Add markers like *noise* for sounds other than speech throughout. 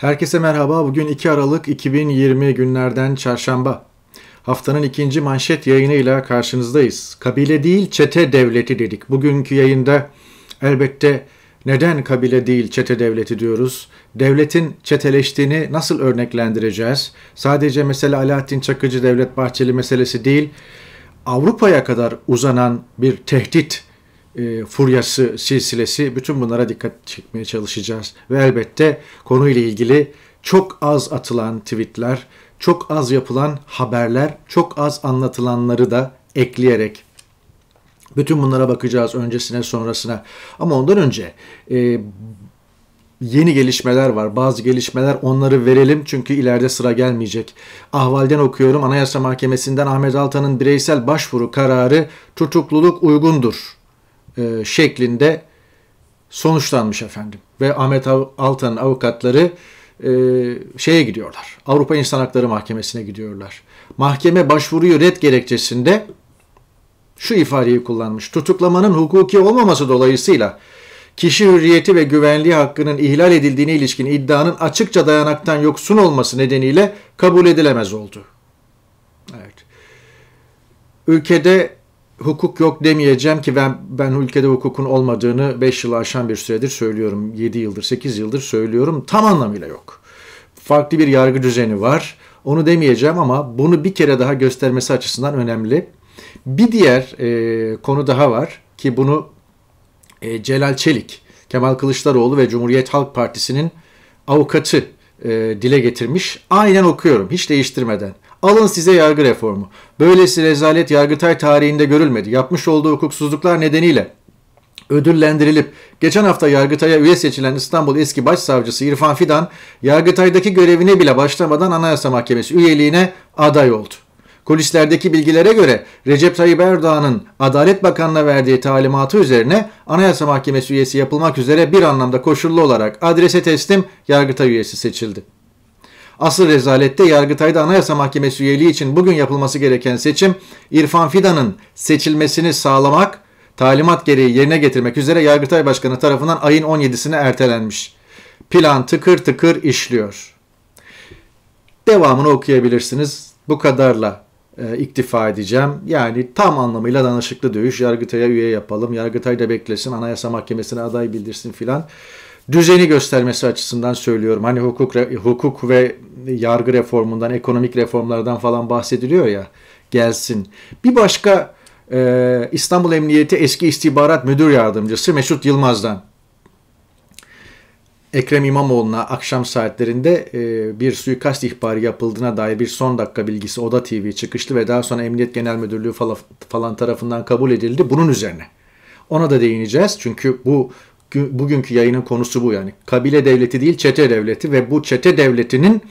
Herkese merhaba. Bugün 2 Aralık 2020 günlerden çarşamba. Haftanın ikinci manşet yayınıyla karşınızdayız. Kabile değil çete devleti dedik. Bugünkü yayında elbette neden kabile değil çete devleti diyoruz? Devletin çeteleştiğini nasıl örneklendireceğiz? Sadece mesele Alaaddin Çakıcı Devlet Bahçeli meselesi değil, Avrupa'ya kadar uzanan bir tehdit e, furyası silsilesi bütün bunlara dikkat çekmeye çalışacağız. Ve elbette konuyla ilgili çok az atılan tweetler, çok az yapılan haberler, çok az anlatılanları da ekleyerek bütün bunlara bakacağız öncesine sonrasına. Ama ondan önce e, yeni gelişmeler var. Bazı gelişmeler onları verelim çünkü ileride sıra gelmeyecek. Ahvalden okuyorum. Anayasa Mahkemesi'nden Ahmet Altan'ın bireysel başvuru kararı tutukluluk uygundur e, şeklinde sonuçlanmış efendim. Ve Ahmet Altan'ın avukatları e, şeye gidiyorlar. Avrupa İnsan Hakları Mahkemesi'ne gidiyorlar. Mahkeme başvuruyu red gerekçesinde şu ifadeyi kullanmış. Tutuklamanın hukuki olmaması dolayısıyla kişi hürriyeti ve güvenliği hakkının ihlal edildiğine ilişkin iddianın açıkça dayanaktan yoksun olması nedeniyle kabul edilemez oldu. Evet. Ülkede hukuk yok demeyeceğim ki ben ben ülkede hukukun olmadığını 5 yılı aşan bir süredir söylüyorum. 7 yıldır 8 yıldır söylüyorum. Tam anlamıyla yok. Farklı bir yargı düzeni var. Onu demeyeceğim ama bunu bir kere daha göstermesi açısından önemli. Bir diğer e, konu daha var ki bunu e, Celal Çelik, Kemal Kılıçdaroğlu ve Cumhuriyet Halk Partisi'nin avukatı e, dile getirmiş. Aynen okuyorum hiç değiştirmeden. Alın size yargı reformu. Böylesi rezalet Yargıtay tarihinde görülmedi. Yapmış olduğu hukuksuzluklar nedeniyle ödüllendirilip geçen hafta Yargıtay'a üye seçilen İstanbul eski başsavcısı İrfan Fidan, Yargıtay'daki görevine bile başlamadan Anayasa Mahkemesi üyeliğine aday oldu. Kulislerdeki bilgilere göre Recep Tayyip Erdoğan'ın Adalet Bakanı'na verdiği talimatı üzerine Anayasa Mahkemesi üyesi yapılmak üzere bir anlamda koşullu olarak adrese teslim Yargıtay üyesi seçildi. Asıl rezalette Yargıtay'da Anayasa Mahkemesi üyeliği için bugün yapılması gereken seçim İrfan Fidan'ın seçilmesini sağlamak, talimat gereği yerine getirmek üzere Yargıtay Başkanı tarafından ayın 17'sine ertelenmiş. Plan tıkır tıkır işliyor. Devamını okuyabilirsiniz. Bu kadarla e, iktifa edeceğim. Yani tam anlamıyla danışıklı dövüş. Yargıtay'a üye yapalım. Yargıtay da beklesin. Anayasa Mahkemesi'ne aday bildirsin filan düzeni göstermesi açısından söylüyorum. Hani hukuk hukuk ve yargı reformundan, ekonomik reformlardan falan bahsediliyor ya gelsin. Bir başka e, İstanbul Emniyeti eski istihbarat müdür yardımcısı Mesut Yılmaz'dan Ekrem İmamoğlu'na akşam saatlerinde e, bir suikast ihbarı yapıldığına dair bir son dakika bilgisi Oda TV çıkışlı ve daha sonra Emniyet Genel Müdürlüğü falan, falan tarafından kabul edildi. Bunun üzerine. Ona da değineceğiz. Çünkü bu bugünkü yayının konusu bu yani. Kabile devleti değil çete devleti ve bu çete devletinin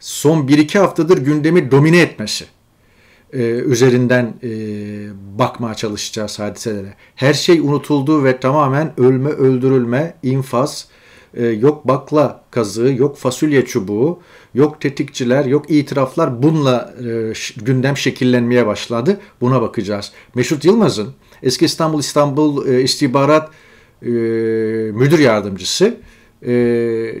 son 1-2 haftadır gündemi domine etmesi e, üzerinden e, bakmaya çalışacağız hadiselere. Her şey unutuldu ve tamamen ölme, öldürülme, infaz, e, yok bakla kazığı, yok fasulye çubuğu, yok tetikçiler, yok itiraflar bununla gündem şekillenmeye başladı. Buna bakacağız. Meşut Yılmaz'ın eski İstanbul İstanbul e, İstihbarat e, müdür yardımcısı e,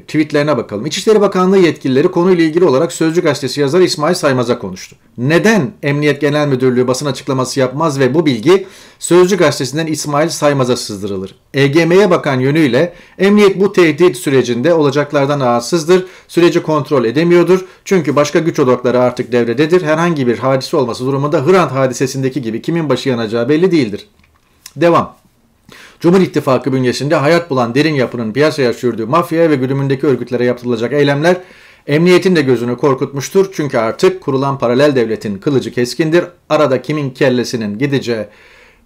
tweetlerine bakalım. İçişleri Bakanlığı yetkilileri konuyla ilgili olarak Sözcü Gazetesi yazarı İsmail Saymaz'a konuştu. Neden Emniyet Genel Müdürlüğü basın açıklaması yapmaz ve bu bilgi Sözcü Gazetesi'nden İsmail Saymaz'a sızdırılır? EGM'ye bakan yönüyle emniyet bu tehdit sürecinde olacaklardan rahatsızdır, süreci kontrol edemiyordur. Çünkü başka güç odakları artık devrededir. Herhangi bir hadise olması durumunda Hrant hadisesindeki gibi kimin başı yanacağı belli değildir. Devam. Cumhur İttifakı bünyesinde hayat bulan derin yapının piyasaya sürdüğü mafya ve güdümündeki örgütlere yapılacak eylemler emniyetin de gözünü korkutmuştur. Çünkü artık kurulan paralel devletin kılıcı keskindir. Arada kimin kellesinin gideceği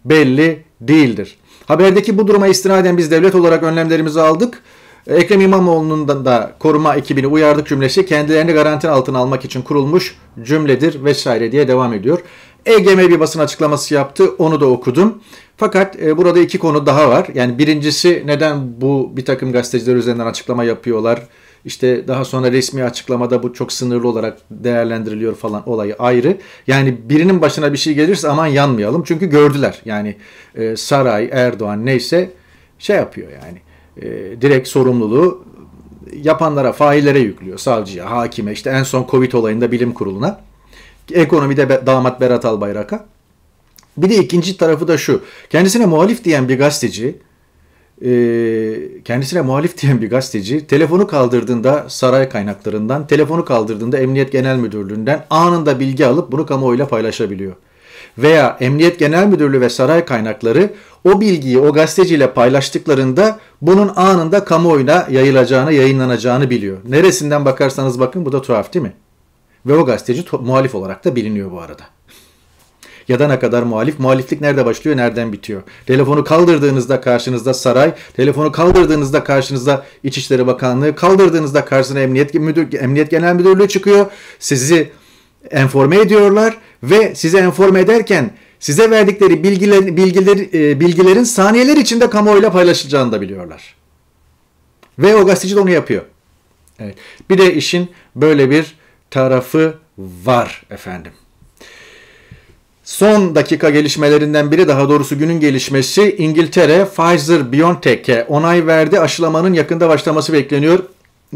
belli değildir. Haberdeki bu duruma istinaden biz devlet olarak önlemlerimizi aldık. Ekrem İmamoğlu'nun da koruma ekibini uyardık cümlesi kendilerini garanti altına almak için kurulmuş cümledir vesaire diye devam ediyor. EGM bir basın açıklaması yaptı. Onu da okudum. Fakat e, burada iki konu daha var. Yani birincisi neden bu bir takım gazeteciler üzerinden açıklama yapıyorlar? İşte daha sonra resmi açıklamada bu çok sınırlı olarak değerlendiriliyor falan olayı ayrı. Yani birinin başına bir şey gelirse aman yanmayalım. Çünkü gördüler. Yani e, Saray, Erdoğan neyse şey yapıyor yani. E, direkt sorumluluğu yapanlara, faillere yüklüyor. Savcıya, hakime, işte en son Covid olayında bilim kuruluna. Ekonomide damat Berat Albayrak'a. Bir de ikinci tarafı da şu. Kendisine muhalif diyen bir gazeteci e, kendisine muhalif diyen bir gazeteci telefonu kaldırdığında saray kaynaklarından, telefonu kaldırdığında Emniyet Genel Müdürlüğü'nden anında bilgi alıp bunu kamuoyuyla paylaşabiliyor. Veya Emniyet Genel Müdürlüğü ve saray kaynakları o bilgiyi o gazeteciyle paylaştıklarında bunun anında kamuoyuna yayılacağını, yayınlanacağını biliyor. Neresinden bakarsanız bakın bu da tuhaf değil mi? Ve o gazeteci muhalif olarak da biliniyor bu arada. Ya da ne kadar muhalif? Muhaliflik nerede başlıyor, nereden bitiyor? Telefonu kaldırdığınızda karşınızda saray, telefonu kaldırdığınızda karşınızda İçişleri Bakanlığı, kaldırdığınızda karşısına Emniyet, Müdür, Emniyet Genel Müdürlüğü çıkıyor. Sizi enforme ediyorlar ve size enforme ederken size verdikleri bilgiler, bilgiler, bilgilerin saniyeler içinde kamuoyuyla paylaşılacağını da biliyorlar. Ve o gazeteci de onu yapıyor. Evet. Bir de işin böyle bir tarafı var efendim. Son dakika gelişmelerinden biri daha doğrusu günün gelişmesi İngiltere Pfizer-BioNTech'e onay verdi. Aşılamanın yakında başlaması bekleniyor.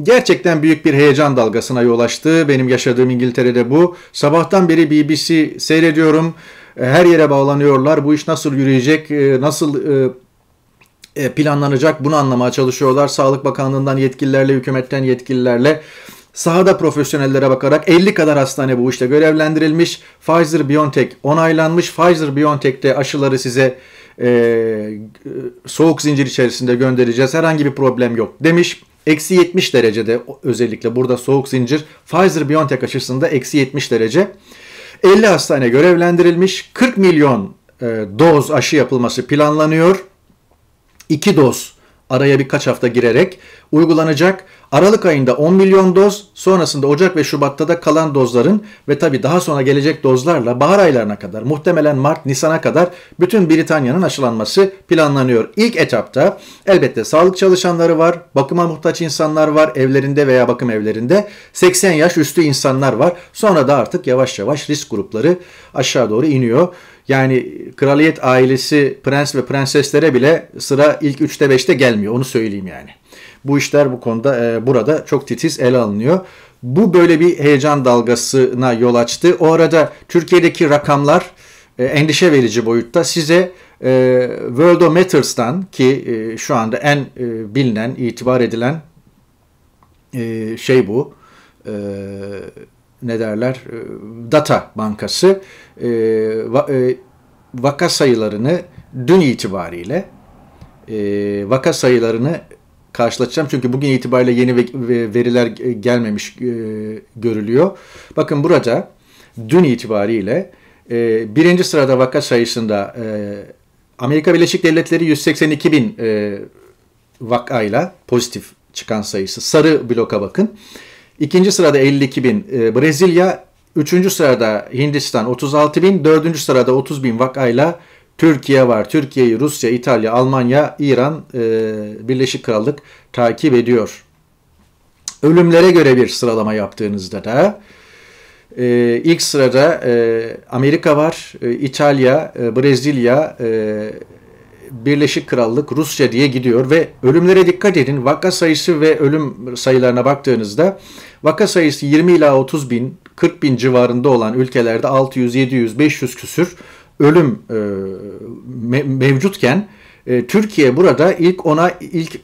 Gerçekten büyük bir heyecan dalgasına yol açtı. Benim yaşadığım İngiltere'de bu. Sabahtan beri BBC seyrediyorum. Her yere bağlanıyorlar. Bu iş nasıl yürüyecek, e, nasıl e, planlanacak bunu anlamaya çalışıyorlar. Sağlık Bakanlığı'ndan yetkililerle, hükümetten yetkililerle. Sahada profesyonellere bakarak 50 kadar hastane bu işte görevlendirilmiş. Pfizer-BioNTech onaylanmış. Pfizer-BioNTech'te aşıları size e, soğuk zincir içerisinde göndereceğiz. Herhangi bir problem yok demiş. Eksi 70 derecede özellikle burada soğuk zincir Pfizer-BioNTech aşısında eksi 70 derece. 50 hastane görevlendirilmiş. 40 milyon e, doz aşı yapılması planlanıyor. 2 doz araya birkaç hafta girerek uygulanacak. Aralık ayında 10 milyon doz, sonrasında Ocak ve Şubat'ta da kalan dozların ve tabii daha sonra gelecek dozlarla bahar aylarına kadar, muhtemelen Mart, Nisan'a kadar bütün Britanya'nın aşılanması planlanıyor. İlk etapta elbette sağlık çalışanları var, bakıma muhtaç insanlar var, evlerinde veya bakım evlerinde, 80 yaş üstü insanlar var. Sonra da artık yavaş yavaş risk grupları aşağı doğru iniyor. Yani kraliyet ailesi prens ve prenseslere bile sıra ilk 3'te 5'te gelmiyor. Onu söyleyeyim yani. Bu işler bu konuda e, burada çok titiz ele alınıyor. Bu böyle bir heyecan dalgasına yol açtı. O arada Türkiye'deki rakamlar e, endişe verici boyutta. Size e, Worldometers'tan ki e, şu anda en e, bilinen, itibar edilen e, şey bu. E, ne derler? E, data bankası e, va, e, vaka sayılarını dün itibariyle e, vaka sayılarını karşılaşacağım. Çünkü bugün itibariyle yeni veriler gelmemiş e, görülüyor. Bakın burada dün itibariyle e, birinci sırada vaka sayısında e, Amerika Birleşik Devletleri 182 bin vakayla pozitif çıkan sayısı. Sarı bloka bakın. İkinci sırada 52 bin Brezilya. Üçüncü sırada Hindistan 36 bin. Dördüncü sırada 30 bin vakayla Türkiye var. Türkiye'yi Rusya, İtalya, Almanya, İran, e, Birleşik Krallık takip ediyor. Ölümlere göre bir sıralama yaptığınızda da e, ilk sırada e, Amerika var, e, İtalya, e, Brezilya, e, Birleşik Krallık, Rusya diye gidiyor ve ölümlere dikkat edin. Vaka sayısı ve ölüm sayılarına baktığınızda vaka sayısı 20 ila 30 bin, 40 bin civarında olan ülkelerde 600, 700, 500 küsür ölüm e, me, mevcutken e, Türkiye burada ilk ona ilk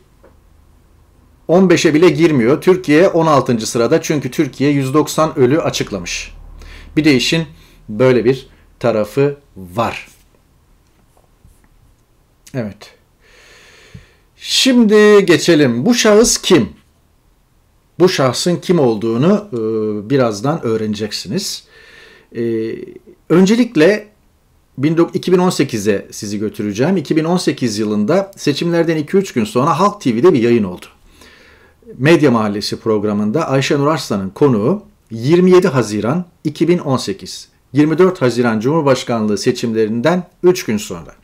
15'e bile girmiyor. Türkiye 16. sırada çünkü Türkiye 190 ölü açıklamış. Bir de işin böyle bir tarafı var. Evet. Şimdi geçelim. Bu şahıs kim? Bu şahsın kim olduğunu e, birazdan öğreneceksiniz. E, öncelikle 2018'e sizi götüreceğim. 2018 yılında seçimlerden 2-3 gün sonra Halk TV'de bir yayın oldu. Medya Mahallesi programında Ayşe Nur Arslan'ın konuğu 27 Haziran 2018. 24 Haziran Cumhurbaşkanlığı seçimlerinden 3 gün sonra.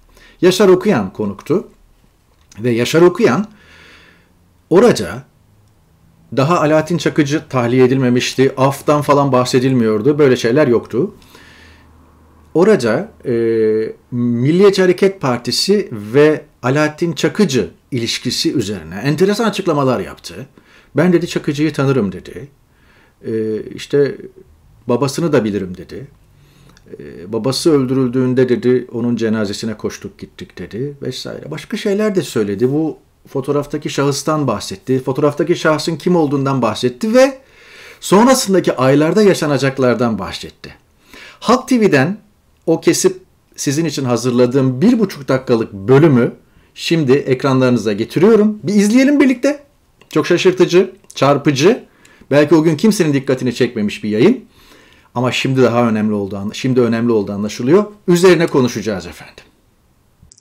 Yaşar Okuyan konuktu. Ve Yaşar Okuyan oraca daha Alaaddin Çakıcı tahliye edilmemişti. Af'tan falan bahsedilmiyordu. Böyle şeyler yoktu. Oraca e, Milliyetçi Hareket Partisi ve Alaaddin Çakıcı ilişkisi üzerine enteresan açıklamalar yaptı. Ben dedi Çakıcı'yı tanırım dedi. E, işte babasını da bilirim dedi. E, babası öldürüldüğünde dedi onun cenazesine koştuk gittik dedi vesaire. Başka şeyler de söyledi. Bu fotoğraftaki şahıstan bahsetti. Fotoğraftaki şahsın kim olduğundan bahsetti ve sonrasındaki aylarda yaşanacaklardan bahsetti. Halk TV'den o kesip sizin için hazırladığım bir buçuk dakikalık bölümü şimdi ekranlarınıza getiriyorum. Bir izleyelim birlikte. Çok şaşırtıcı, çarpıcı. Belki o gün kimsenin dikkatini çekmemiş bir yayın. Ama şimdi daha önemli olduğu şimdi önemli olduğu anlaşılıyor. Üzerine konuşacağız efendim.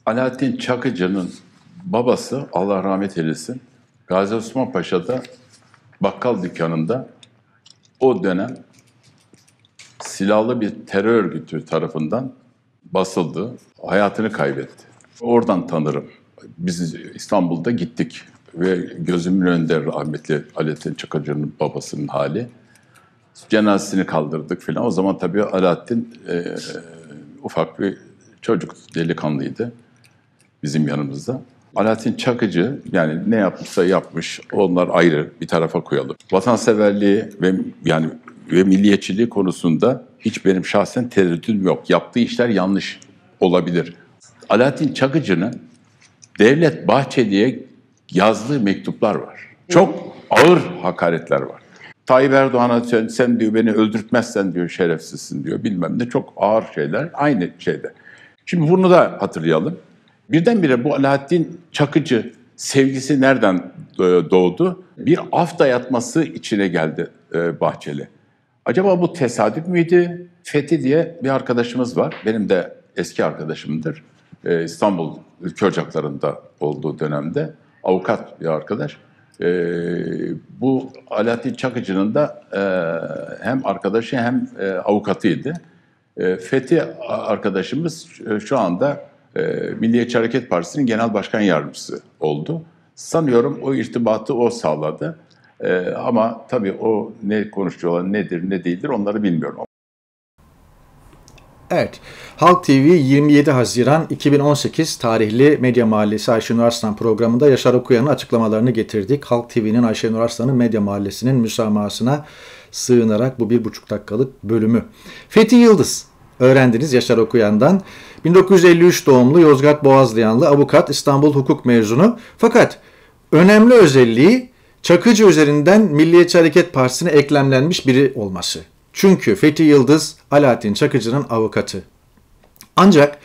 Alaaddin Çakıcı'nın babası Allah rahmet eylesin Gazi Osman Paşa'da bakkal dükkanında o dönem silahlı bir terör örgütü tarafından basıldı, hayatını kaybetti. Oradan tanırım. Biz İstanbul'da gittik ve gözümün önünde rahmetli Alaaddin Çakıcı'nın babasının hali. Cenazesini kaldırdık filan. O zaman tabii Alaaddin e, ufak bir çocuk, delikanlıydı bizim yanımızda. Alaaddin Çakıcı yani ne yapmışsa yapmış onlar ayrı bir tarafa koyalım. Vatanseverliği ve yani ve milliyetçiliği konusunda hiç benim şahsen tereddütüm yok. Yaptığı işler yanlış olabilir. Alaaddin Çakıcı'nın Devlet Bahçeli'ye yazdığı mektuplar var. Çok ağır hakaretler var. Tayyip Erdoğan'a sen, sen diyor beni öldürtmezsen diyor şerefsizsin diyor bilmem ne çok ağır şeyler aynı şeyde. Şimdi bunu da hatırlayalım. Birdenbire bu Alaaddin Çakıcı sevgisi nereden e, doğdu? Bir af dayatması içine geldi e, Bahçeli. Acaba bu tesadüf müydü? Fethi diye bir arkadaşımız var. Benim de eski arkadaşımdır. E, İstanbul Ülke Ocakları'nda olduğu dönemde avukat bir arkadaş. Bu Alaaddin Çakıcı'nın da hem arkadaşı hem avukatıydı. Fethi arkadaşımız şu anda e, Milliyetçi Hareket Partisi'nin genel başkan yardımcısı oldu. Sanıyorum o irtibatı o sağladı. E, ama tabii o ne konuşuyorlar, nedir, ne değildir onları bilmiyorum. Evet, Halk TV 27 Haziran 2018 tarihli Medya Mahallesi Ayşenur Arslan programında Yaşar Okuyan'ın açıklamalarını getirdik. Halk TV'nin Ayşenur Arslan'ın Medya Mahallesi'nin müsamahasına sığınarak bu bir buçuk dakikalık bölümü. Fethi Yıldız, öğrendiniz Yaşar Okuyan'dan. 1953 doğumlu Yozgat Boğazlayanlı avukat İstanbul hukuk mezunu. Fakat önemli özelliği Çakıcı üzerinden Milliyetçi Hareket Partisi'ne eklemlenmiş biri olması. Çünkü Fethi Yıldız Alaaddin Çakıcı'nın avukatı. Ancak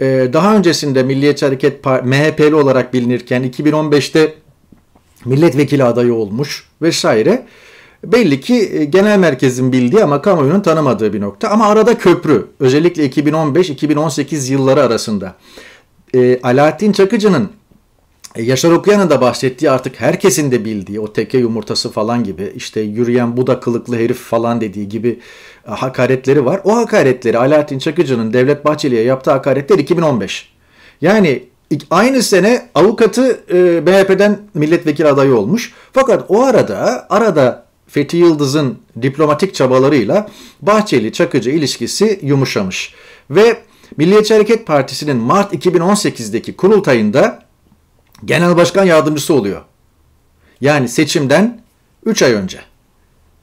e, daha öncesinde Milliyetçi Hareket MHP'li olarak bilinirken 2015'te milletvekili adayı olmuş vesaire belli ki e, genel merkezin bildiği ama kamuoyunun tanımadığı bir nokta. Ama arada köprü özellikle 2015-2018 yılları arasında. E, Alaaddin Çakıcı'nın Yaşar Okuyan'ın da bahsettiği artık herkesin de bildiği o teke yumurtası falan gibi işte yürüyen Buda kılıklı herif falan dediği gibi e, hakaretleri var. O hakaretleri Alaaddin Çakıcı'nın Devlet Bahçeli'ye yaptığı hakaretler 2015. Yani aynı sene avukatı e, MHP'den milletvekili adayı olmuş. Fakat o arada arada Fethi Yıldız'ın diplomatik çabalarıyla Bahçeli-Çakıcı ilişkisi yumuşamış. Ve Milliyetçi Hareket Partisi'nin Mart 2018'deki kurultayında genel başkan yardımcısı oluyor. Yani seçimden 3 ay önce.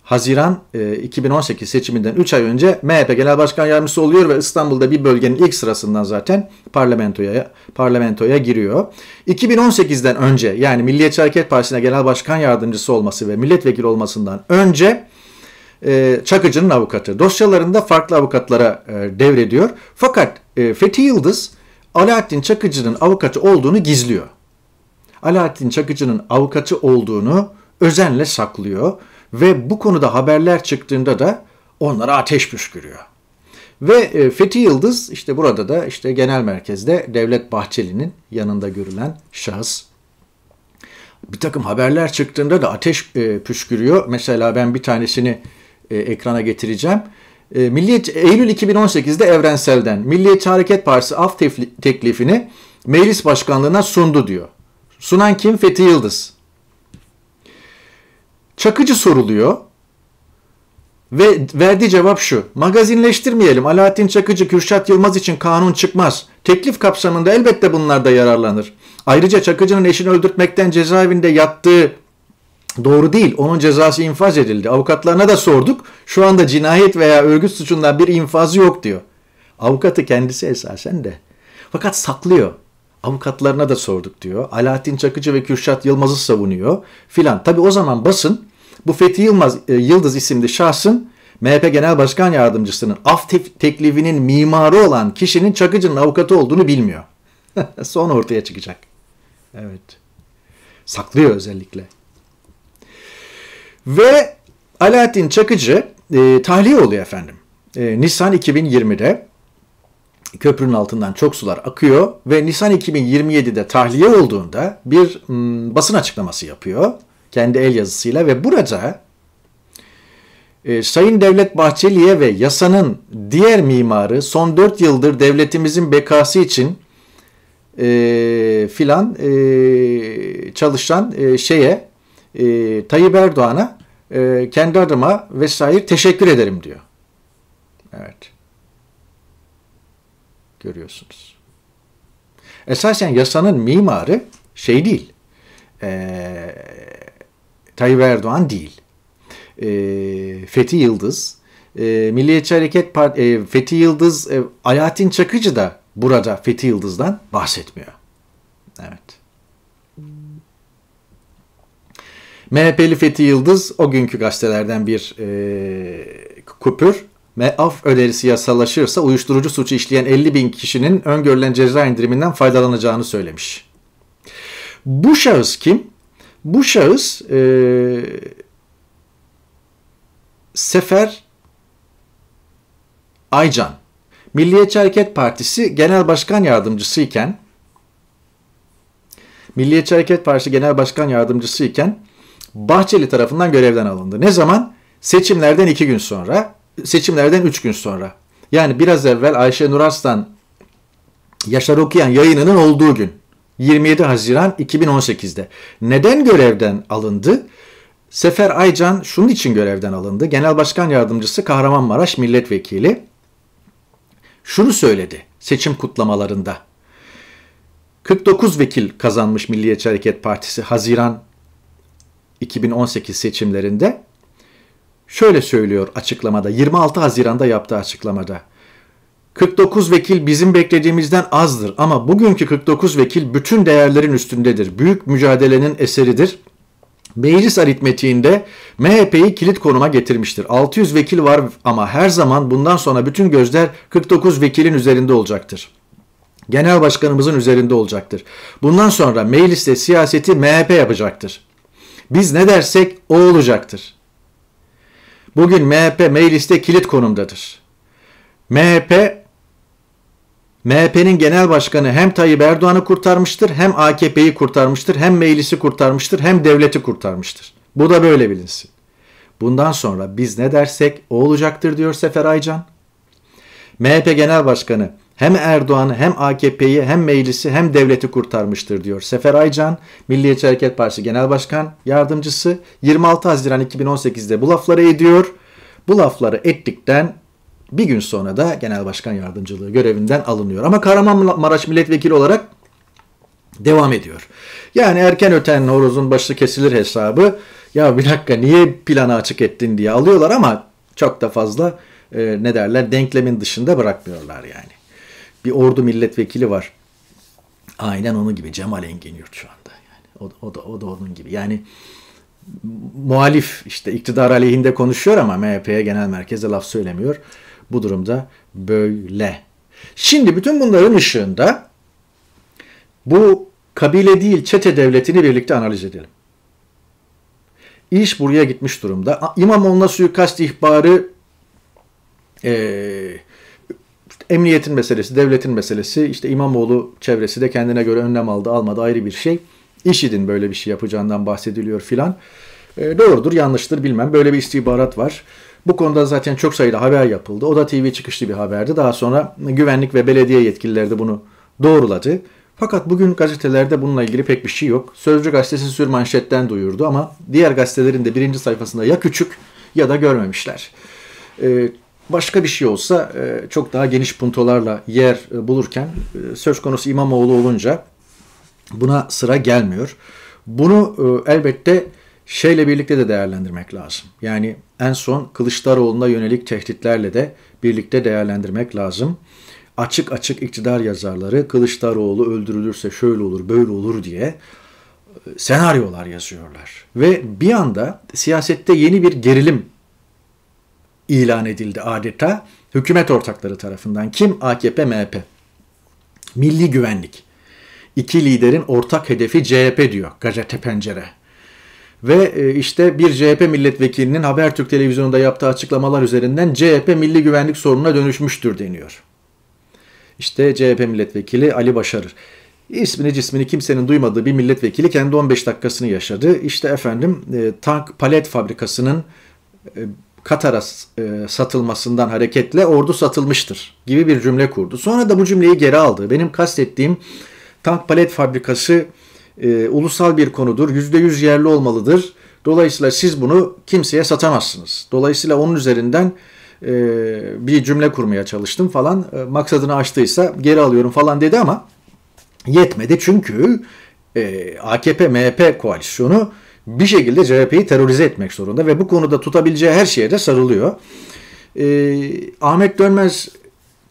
Haziran 2018 e, seçiminden 3 ay önce MHP Genel Başkan Yardımcısı oluyor ve İstanbul'da bir bölgenin ilk sırasından zaten parlamentoya parlamentoya giriyor. 2018'den önce yani Milliyetçi Hareket Partisi'ne Genel Başkan Yardımcısı olması ve milletvekili olmasından önce e, Çakıcı'nın avukatı. Dosyalarında farklı avukatlara e, devrediyor. Fakat Fethi Yıldız Alaaddin Çakıcı'nın avukatı olduğunu gizliyor. Alaaddin Çakıcı'nın avukatı olduğunu özenle saklıyor ve bu konuda haberler çıktığında da onlara ateş püskürüyor. Ve e, Fethi Yıldız işte burada da işte genel merkezde Devlet Bahçeli'nin yanında görülen şahıs. Bir takım haberler çıktığında da ateş e, püskürüyor. Mesela ben bir tanesini e, ekrana getireceğim. Milliyet Eylül 2018'de Evrensel'den Milliyetçi Hareket Partisi af teklifini meclis başkanlığına sundu diyor. Sunan kim? Fethi Yıldız. Çakıcı soruluyor. Ve verdiği cevap şu. Magazinleştirmeyelim. Alaaddin Çakıcı, Kürşat Yılmaz için kanun çıkmaz. Teklif kapsamında elbette bunlar da yararlanır. Ayrıca Çakıcı'nın eşini öldürtmekten cezaevinde yattığı Doğru değil. Onun cezası infaz edildi. Avukatlarına da sorduk. Şu anda cinayet veya örgüt suçundan bir infazı yok diyor. Avukatı kendisi esasen de. Fakat saklıyor. Avukatlarına da sorduk diyor. Alaaddin Çakıcı ve Kürşat Yılmaz'ı savunuyor filan. Tabi o zaman basın bu Fethi Yılmaz, e, Yıldız isimli şahsın MHP Genel Başkan Yardımcısının af teklifinin mimarı olan kişinin Çakıcı'nın avukatı olduğunu bilmiyor. *laughs* Son ortaya çıkacak. Evet. Saklıyor özellikle. Ve Alaaddin Çakıcı e, tahliye oluyor efendim. E, Nisan 2020'de köprünün altından çok sular akıyor ve Nisan 2027'de tahliye olduğunda bir basın açıklaması yapıyor kendi el yazısıyla ve burada e, Sayın Devlet Bahçeli'ye ve yasanın diğer mimarı son 4 yıldır devletimizin bekası için e, filan e, çalışan e, şeye e, Tayyip Erdoğan'a e, kendi adıma vesaire teşekkür ederim diyor. Evet. Görüyorsunuz. Esasen yasanın mimarı şey değil. E, Tayyip Erdoğan değil. E, Fethi Yıldız. E, Milliyetçi Hareket Partisi, e, Fethi Yıldız, e, Alaaddin Çakıcı da burada Fethi Yıldız'dan bahsetmiyor. Evet. MHP'li Fethi Yıldız o günkü gazetelerden bir e, kupür. Af önerisi yasallaşırsa uyuşturucu suçu işleyen 50 bin kişinin öngörülen ceza indiriminden faydalanacağını söylemiş. Bu şahıs kim? Bu şahıs e, Sefer Aycan. Milliyetçi Hareket Partisi Genel Başkan Yardımcısı iken Milliyetçi Hareket Partisi Genel Başkan Yardımcısı iken Bahçeli tarafından görevden alındı. Ne zaman? Seçimlerden iki gün sonra, seçimlerden üç gün sonra. Yani biraz evvel Ayşe Nur Arslan Yaşar Okuyan yayınının olduğu gün. 27 Haziran 2018'de. Neden görevden alındı? Sefer Aycan şunun için görevden alındı. Genel Başkan Yardımcısı Kahramanmaraş Milletvekili şunu söyledi seçim kutlamalarında. 49 vekil kazanmış Milliyetçi Hareket Partisi Haziran 2018 seçimlerinde şöyle söylüyor açıklamada 26 Haziran'da yaptığı açıklamada. 49 vekil bizim beklediğimizden azdır ama bugünkü 49 vekil bütün değerlerin üstündedir. Büyük mücadelenin eseridir. Meclis aritmetiğinde MHP'yi kilit konuma getirmiştir. 600 vekil var ama her zaman bundan sonra bütün gözler 49 vekilin üzerinde olacaktır. Genel başkanımızın üzerinde olacaktır. Bundan sonra mecliste siyaseti MHP yapacaktır. Biz ne dersek o olacaktır. Bugün MHP mecliste kilit konumdadır. MHP MHP'nin genel başkanı hem Tayyip Erdoğan'ı kurtarmıştır, hem AKP'yi kurtarmıştır, hem meclisi kurtarmıştır, hem devleti kurtarmıştır. Bu da böyle bilinsin. Bundan sonra biz ne dersek o olacaktır diyor Sefer Aycan. MHP Genel Başkanı hem Erdoğan'ı hem AKP'yi hem meclisi hem devleti kurtarmıştır diyor Sefer Aycan, Milliyetçi Hareket Partisi Genel Başkan Yardımcısı 26 Haziran 2018'de bu lafları ediyor. Bu lafları ettikten bir gün sonra da Genel Başkan Yardımcılığı görevinden alınıyor. Ama Kahramanmaraş Milletvekili olarak devam ediyor. Yani erken öten horozun başı kesilir hesabı. Ya bir dakika niye planı açık ettin diye alıyorlar ama çok da fazla e, ne derler denklemin dışında bırakmıyorlar yani bir ordu milletvekili var. Aynen onun gibi Cemal Engin Yurt şu anda. Yani o, o, da, o da onun gibi. Yani muhalif işte iktidar aleyhinde konuşuyor ama MHP'ye genel merkeze laf söylemiyor. Bu durumda böyle. Şimdi bütün bunların ışığında bu kabile değil çete devletini birlikte analiz edelim. İş buraya gitmiş durumda. İmamoğlu'na suikast ihbarı e, emniyetin meselesi, devletin meselesi, işte İmamoğlu çevresi de kendine göre önlem aldı, almadı ayrı bir şey. İşidin böyle bir şey yapacağından bahsediliyor filan. E, doğrudur, yanlıştır bilmem. Böyle bir istihbarat var. Bu konuda zaten çok sayıda haber yapıldı. O da TV çıkışlı bir haberdi. Daha sonra güvenlik ve belediye yetkilileri de bunu doğruladı. Fakat bugün gazetelerde bununla ilgili pek bir şey yok. Sözcü gazetesi sür manşetten duyurdu ama diğer gazetelerin de birinci sayfasında ya küçük ya da görmemişler. E, Başka bir şey olsa e, çok daha geniş puntolarla yer e, bulurken e, söz konusu İmamoğlu olunca buna sıra gelmiyor. Bunu elbette şeyle birlikte de değerlendirmek lazım. Yani en son Kılıçdaroğlu'na yönelik tehditlerle de birlikte değerlendirmek lazım. Açık açık iktidar yazarları Kılıçdaroğlu öldürülürse şöyle olur böyle olur diye senaryolar yazıyorlar. Ve bir anda siyasette yeni bir gerilim ilan edildi adeta hükümet ortakları tarafından. Kim? AKP, MHP. Milli güvenlik. İki liderin ortak hedefi CHP diyor gazete pencere. Ve e, işte bir CHP milletvekilinin Habertürk televizyonunda yaptığı açıklamalar üzerinden CHP milli güvenlik sorununa dönüşmüştür deniyor. İşte CHP milletvekili Ali Başarır. İsmini cismini kimsenin duymadığı bir milletvekili kendi 15 dakikasını yaşadı. İşte efendim e, tank palet fabrikasının e, Katar'a satılmasından hareketle ordu satılmıştır gibi bir cümle kurdu. Sonra da bu cümleyi geri aldı. Benim kastettiğim tank palet fabrikası e, ulusal bir konudur. %100 yerli olmalıdır. Dolayısıyla siz bunu kimseye satamazsınız. Dolayısıyla onun üzerinden e, bir cümle kurmaya çalıştım falan. E, maksadını açtıysa geri alıyorum falan dedi ama yetmedi. Çünkü e, AKP-MHP koalisyonu bir şekilde CHP'yi terörize etmek zorunda ve bu konuda tutabileceği her şeye de sarılıyor. E, Ahmet Dönmez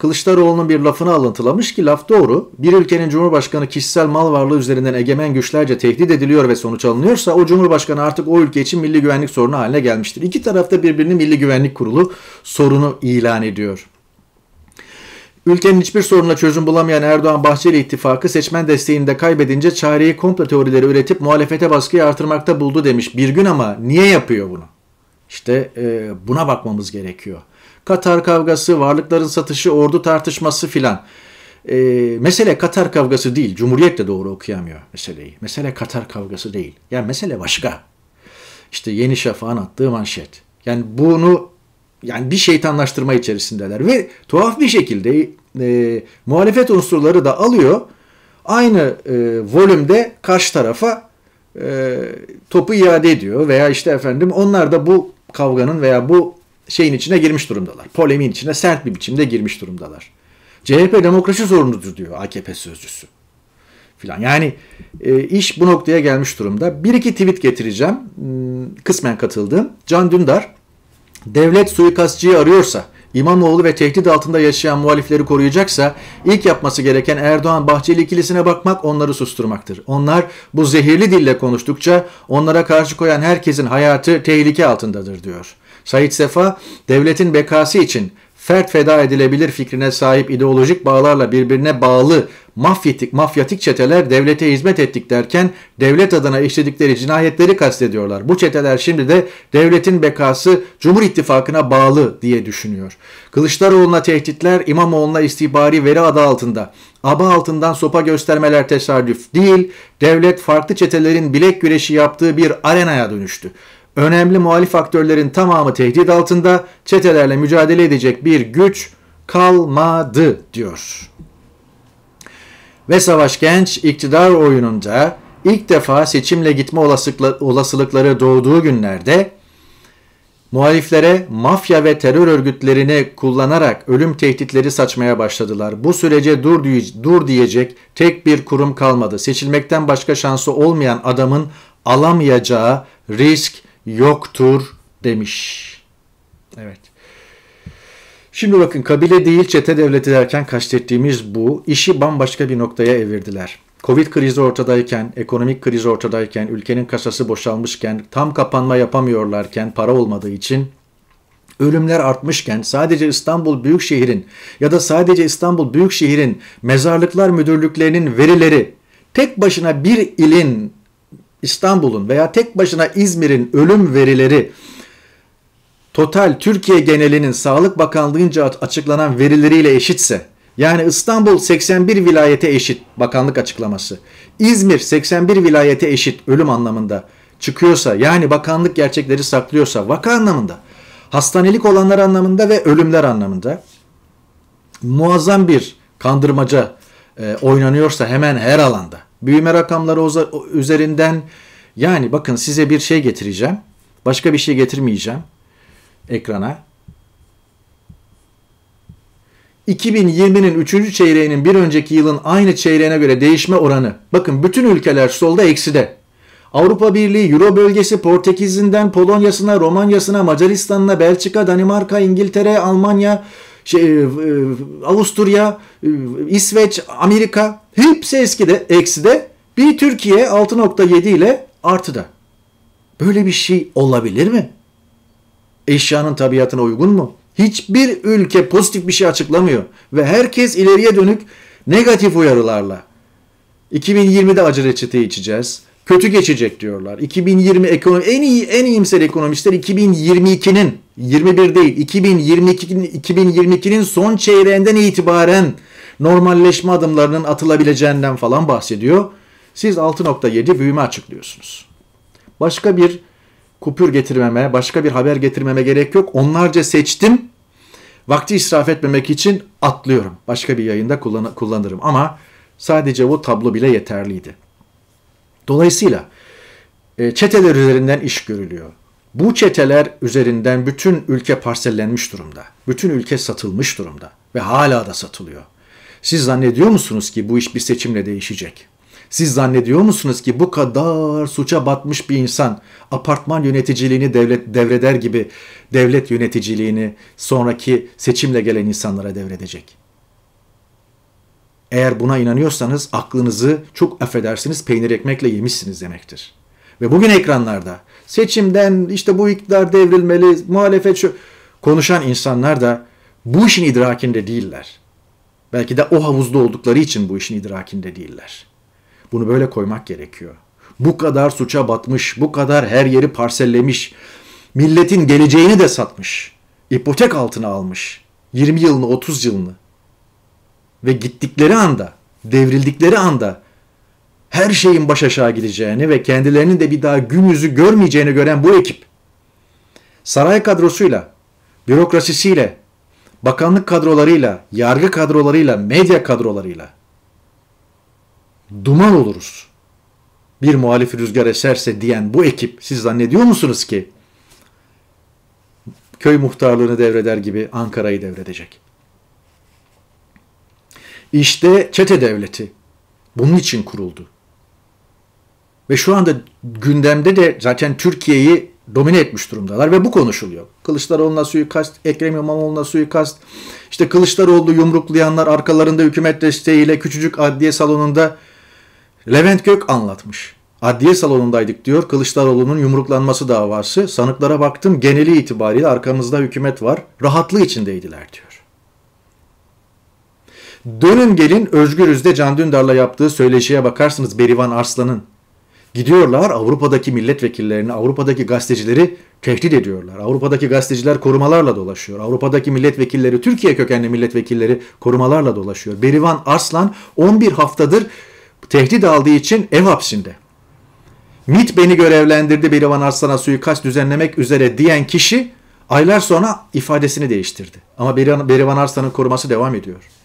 Kılıçdaroğlu'nun bir lafını alıntılamış ki laf doğru. Bir ülkenin cumhurbaşkanı kişisel mal varlığı üzerinden egemen güçlerce tehdit ediliyor ve sonuç alınıyorsa o cumhurbaşkanı artık o ülke için milli güvenlik sorunu haline gelmiştir. İki tarafta birbirini milli güvenlik kurulu sorunu ilan ediyor. Ülkenin hiçbir sorunla çözüm bulamayan Erdoğan-Bahçeli ittifakı seçmen desteğinde kaybedince çareyi komplo teorileri üretip muhalefete baskıyı artırmakta buldu demiş bir gün ama niye yapıyor bunu? İşte e, buna bakmamız gerekiyor. Katar kavgası, varlıkların satışı, ordu tartışması filan. E, mesele Katar kavgası değil. Cumhuriyet de doğru okuyamıyor meseleyi. Mesele Katar kavgası değil. Yani mesele başka. İşte Yeni Şafak'ın attığı manşet. Yani bunu yani bir şeytanlaştırma içerisindeler ve tuhaf bir şekilde e, muhalefet unsurları da alıyor aynı e, volümde karşı tarafa e, topu iade ediyor veya işte efendim onlar da bu kavganın veya bu şeyin içine girmiş durumdalar. Polemiğin içine sert bir biçimde girmiş durumdalar. CHP demokrasi sorunudur diyor AKP sözcüsü. Filan. Yani e, iş bu noktaya gelmiş durumda. Bir iki tweet getireceğim. Hmm, kısmen katıldığım. Can Dündar devlet suikastçıyı arıyorsa, İmamoğlu ve tehdit altında yaşayan muhalifleri koruyacaksa ilk yapması gereken Erdoğan Bahçeli ikilisine bakmak onları susturmaktır. Onlar bu zehirli dille konuştukça onlara karşı koyan herkesin hayatı tehlike altındadır diyor. Said Sefa, devletin bekası için fert feda edilebilir fikrine sahip ideolojik bağlarla birbirine bağlı mafyatik, mafyatik çeteler devlete hizmet ettik derken devlet adına işledikleri cinayetleri kastediyorlar. Bu çeteler şimdi de devletin bekası Cumhur İttifakı'na bağlı diye düşünüyor. Kılıçdaroğlu'na tehditler İmamoğlu'na istihbari veri adı altında. Aba altından sopa göstermeler tesadüf değil, devlet farklı çetelerin bilek güreşi yaptığı bir arenaya dönüştü. Önemli muhalif aktörlerin tamamı tehdit altında, çetelerle mücadele edecek bir güç kalmadı diyor. Ve Savaş Genç iktidar oyununda ilk defa seçimle gitme olasılıkları doğduğu günlerde muhaliflere mafya ve terör örgütlerini kullanarak ölüm tehditleri saçmaya başladılar. Bu sürece dur, dur diyecek tek bir kurum kalmadı. Seçilmekten başka şansı olmayan adamın alamayacağı risk yoktur demiş. Evet. Şimdi bakın kabile değil çete devleti derken kastettiğimiz bu. işi bambaşka bir noktaya evirdiler. Covid krizi ortadayken, ekonomik kriz ortadayken, ülkenin kasası boşalmışken, tam kapanma yapamıyorlarken, para olmadığı için ölümler artmışken sadece İstanbul Büyükşehir'in ya da sadece İstanbul Büyükşehir'in mezarlıklar müdürlüklerinin verileri tek başına bir ilin İstanbul'un veya tek başına İzmir'in ölüm verileri total Türkiye genelinin Sağlık Bakanlığı'nca açıklanan verileriyle eşitse yani İstanbul 81 vilayete eşit bakanlık açıklaması. İzmir 81 vilayete eşit ölüm anlamında çıkıyorsa yani bakanlık gerçekleri saklıyorsa vaka anlamında hastanelik olanlar anlamında ve ölümler anlamında muazzam bir kandırmaca e, oynanıyorsa hemen her alanda büyüme rakamları üzerinden yani bakın size bir şey getireceğim. Başka bir şey getirmeyeceğim ekrana. 2020'nin 3. çeyreğinin bir önceki yılın aynı çeyreğine göre değişme oranı. Bakın bütün ülkeler solda ekside. Avrupa Birliği, Euro bölgesi, Portekiz'inden Polonya'sına, Romanya'sına, Macaristan'ına, Belçika, Danimarka, İngiltere, Almanya, şey, e, Avusturya, e, İsveç, Amerika hepsi eskide, ekside. Bir Türkiye 6.7 ile artıda. Böyle bir şey olabilir mi? Eşyanın tabiatına uygun mu? Hiçbir ülke pozitif bir şey açıklamıyor ve herkes ileriye dönük negatif uyarılarla 2020'de acı reçete içeceğiz. Kötü geçecek diyorlar. 2020 ekonomi en iyi en iyimser ekonomistler 2022'nin 21 değil 2022'nin 2022'nin son çeyreğinden itibaren normalleşme adımlarının atılabileceğinden falan bahsediyor. Siz 6.7 büyüme açıklıyorsunuz. Başka bir kupür getirmeme, başka bir haber getirmeme gerek yok. Onlarca seçtim. Vakti israf etmemek için atlıyorum. Başka bir yayında kullan kullanırım ama sadece bu tablo bile yeterliydi. Dolayısıyla e, çeteler üzerinden iş görülüyor. Bu çeteler üzerinden bütün ülke parsellenmiş durumda. Bütün ülke satılmış durumda ve hala da satılıyor. Siz zannediyor musunuz ki bu iş bir seçimle değişecek? Siz zannediyor musunuz ki bu kadar suça batmış bir insan apartman yöneticiliğini devlet devreder gibi devlet yöneticiliğini sonraki seçimle gelen insanlara devredecek? Eğer buna inanıyorsanız aklınızı çok affedersiniz peynir ekmekle yemişsiniz demektir. Ve bugün ekranlarda seçimden işte bu iktidar devrilmeli, muhalefet şu konuşan insanlar da bu işin idrakinde değiller. Belki de o havuzda oldukları için bu işin idrakinde değiller. Bunu böyle koymak gerekiyor. Bu kadar suça batmış, bu kadar her yeri parsellemiş, milletin geleceğini de satmış, ipotek altına almış, 20 yılını 30 yılını ve gittikleri anda, devrildikleri anda her şeyin baş aşağı gideceğini ve kendilerinin de bir daha gün yüzü görmeyeceğini gören bu ekip saray kadrosuyla, bürokrasisiyle, bakanlık kadrolarıyla, yargı kadrolarıyla, medya kadrolarıyla duman oluruz. Bir muhalif rüzgar eserse diyen bu ekip siz zannediyor musunuz ki köy muhtarlığını devreder gibi Ankara'yı devredecek? İşte çete devleti bunun için kuruldu. Ve şu anda gündemde de zaten Türkiye'yi domine etmiş durumdalar ve bu konuşuluyor. Kılıçdaroğlu'na suikast, Ekrem İmamoğlu'na suikast, işte Kılıçdaroğlu yumruklayanlar arkalarında hükümet desteğiyle küçücük adliye salonunda Levent Gök anlatmış. Adliye salonundaydık diyor. Kılıçdaroğlu'nun yumruklanması davası. Sanıklara baktım geneli itibariyle arkamızda hükümet var. Rahatlığı içindeydiler diyor. Dönün gelin Özgürüz'de Can Dündar'la yaptığı söyleşiye bakarsınız Berivan Arslan'ın. Gidiyorlar Avrupa'daki milletvekillerini, Avrupa'daki gazetecileri tehdit ediyorlar. Avrupa'daki gazeteciler korumalarla dolaşıyor. Avrupa'daki milletvekilleri, Türkiye kökenli milletvekilleri korumalarla dolaşıyor. Berivan Arslan 11 haftadır tehdit aldığı için ev hapsinde. MIT beni görevlendirdi Berivan Arslan'a suikast düzenlemek üzere diyen kişi aylar sonra ifadesini değiştirdi. Ama Berivan Arslan'ın koruması devam ediyor.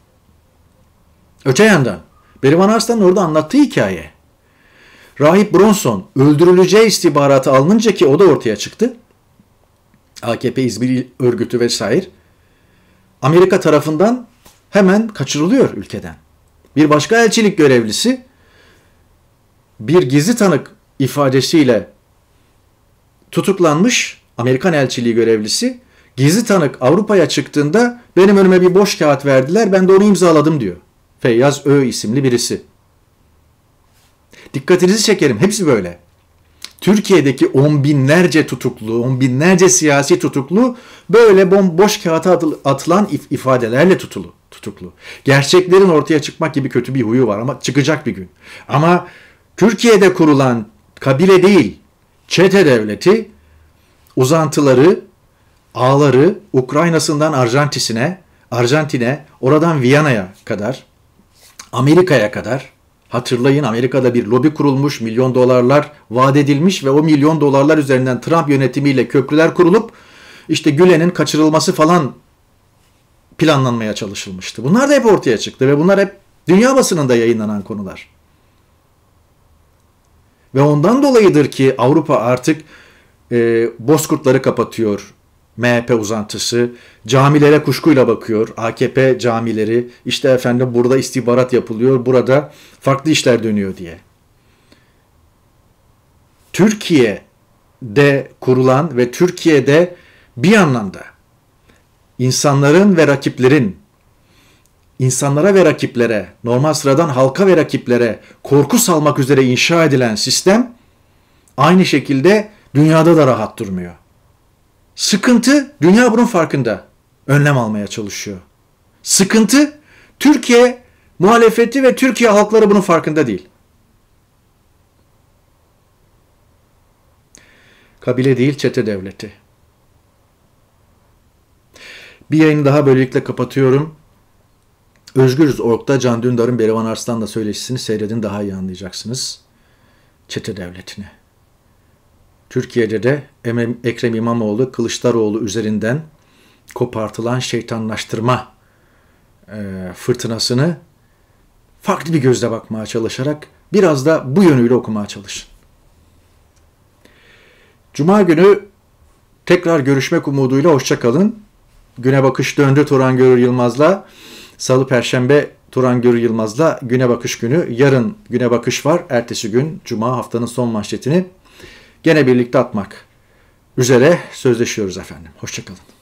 Öte yandan Berivan Arslan'ın orada anlattığı hikaye. Rahip Bronson öldürüleceği istihbaratı alınınca ki o da ortaya çıktı. AKP İzmir örgütü vesaire. Amerika tarafından hemen kaçırılıyor ülkeden. Bir başka elçilik görevlisi bir gizli tanık ifadesiyle tutuklanmış Amerikan elçiliği görevlisi gizli tanık Avrupa'ya çıktığında benim önüme bir boş kağıt verdiler ben de onu imzaladım diyor. Feyyaz Ö isimli birisi. Dikkatinizi çekerim hepsi böyle. Türkiye'deki on binlerce tutuklu, on binlerce siyasi tutuklu böyle bomboş kağıta atılan ifadelerle tutulu, tutuklu. Gerçeklerin ortaya çıkmak gibi kötü bir huyu var ama çıkacak bir gün. Ama Türkiye'de kurulan kabile değil, çete devleti uzantıları, ağları Ukrayna'sından Arjantin'e, Arjantin'e, oradan Viyana'ya kadar, Amerika'ya kadar hatırlayın Amerika'da bir lobi kurulmuş, milyon dolarlar vaat edilmiş ve o milyon dolarlar üzerinden Trump yönetimiyle köprüler kurulup işte Gülen'in kaçırılması falan planlanmaya çalışılmıştı. Bunlar da hep ortaya çıktı ve bunlar hep dünya basınında yayınlanan konular. Ve ondan dolayıdır ki Avrupa artık e, bozkurtları kapatıyor. MHP uzantısı camilere kuşkuyla bakıyor. AKP camileri işte efendim burada istihbarat yapılıyor. Burada farklı işler dönüyor diye. Türkiye'de kurulan ve Türkiye'de bir anlamda insanların ve rakiplerin insanlara ve rakiplere, normal sıradan halka ve rakiplere korku salmak üzere inşa edilen sistem aynı şekilde dünyada da rahat durmuyor. Sıkıntı dünya bunun farkında. Önlem almaya çalışıyor. Sıkıntı Türkiye muhalefeti ve Türkiye halkları bunun farkında değil. Kabile değil çete devleti. Bir yayını daha böylelikle kapatıyorum. Özgürüz Ork'ta Can Dündar'ın Berivan Arslan'la söyleşisini seyredin daha iyi anlayacaksınız. Çete devletini. Türkiye'de de Ekrem İmamoğlu Kılıçdaroğlu üzerinden kopartılan şeytanlaştırma e, fırtınasını farklı bir gözle bakmaya çalışarak biraz da bu yönüyle okumaya çalışın. Cuma günü tekrar görüşmek umuduyla hoşçakalın. Güne bakış döndü Turan Görür Yılmaz'la. Salı Perşembe Turan Görür Yılmaz'la güne bakış günü. Yarın güne bakış var. Ertesi gün Cuma haftanın son manşetini gene birlikte atmak üzere sözleşiyoruz efendim. Hoşçakalın.